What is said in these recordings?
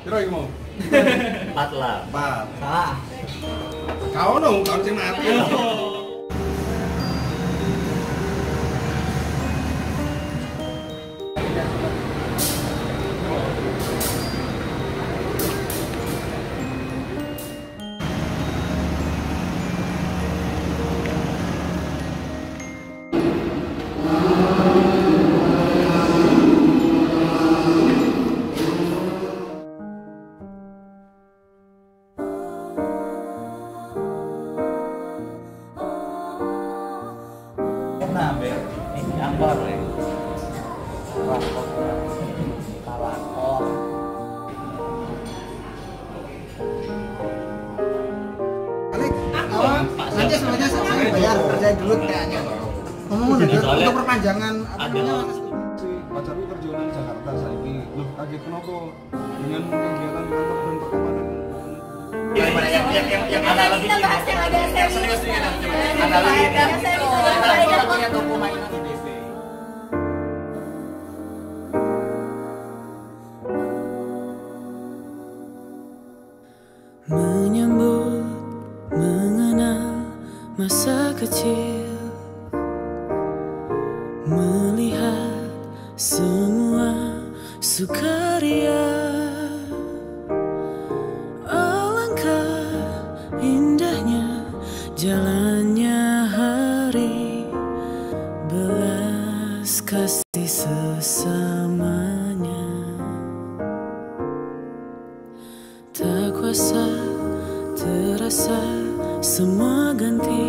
Iki mau. Empat lah. Empat. Salah. Kau no, kau sing mati. Nanti semuanya sama bayar kerjain dulu kayaknya. Ngomong udah untuk perpanjangan apa ada- namanya? Si pacarku kerja di Jakarta saiki. Loh, kaget kenapa? Dengan kegiatan kantor dan pertemanan. Yang yang yang yang Kita analogi kita bahas yang serius. serius. Yang Analogi ini. agak serius. Yang kita agak punya toko masa kecil Melihat semua sukaria Alangkah indahnya jalannya hari Belas kasih sesamanya. Tak kuasa terasa semua ganti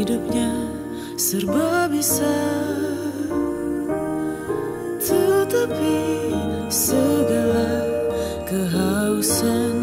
hidupnya serba bisa. Tetapi segala kehausan.